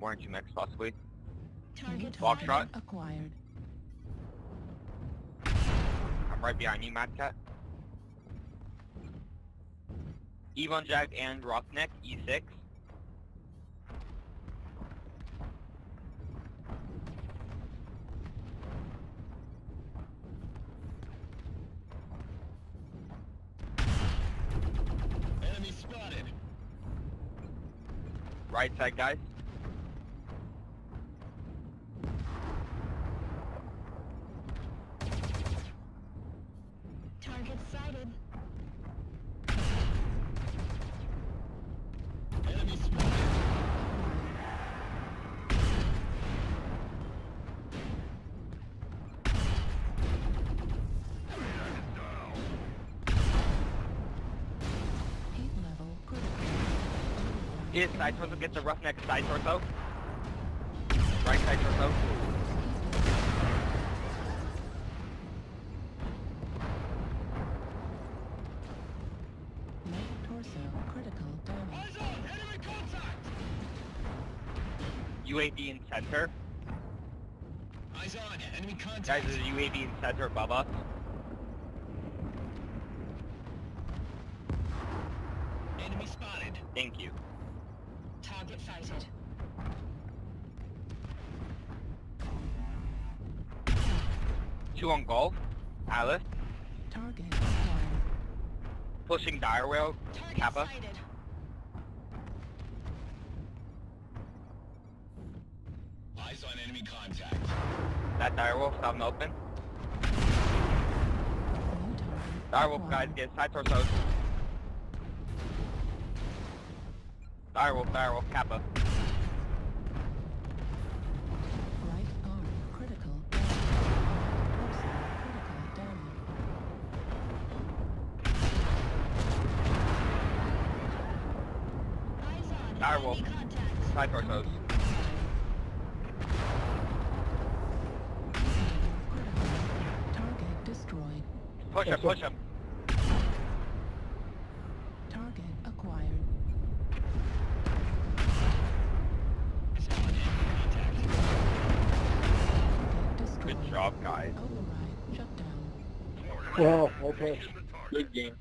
Warranty mix, possibly. Target Walk sighted. shot. acquired. I'm right behind you, Mad Cat. Ebon Jag and Roughneck, E E6. Enemy spotted. Right side, guys. Target sighted. Enemy spotted. Side torso gets the roughneck side torso. Right side torso. Critical damage. Eyes on! Enemy contact! UAV in center. Eyes on! Enemy Guys, contact! there's a UAV in center above us. Enemy spotted. Thank you. Target sighted. Two on golf. Alice. Target acquired. Pushing dire wolf. Kappa. sighted. Eyes on enemy contact. That dire wolf out and open. New target Dire wolf guys get side torsos. Dire wolf, dire wolf, kappa. Dire wolf. Side torsos. Target destroyed. Push him, push him. Target acquired. Eyes on enemy contact. Target destroyed. Good job, guys. Override shut down. Wow, okay. Good game.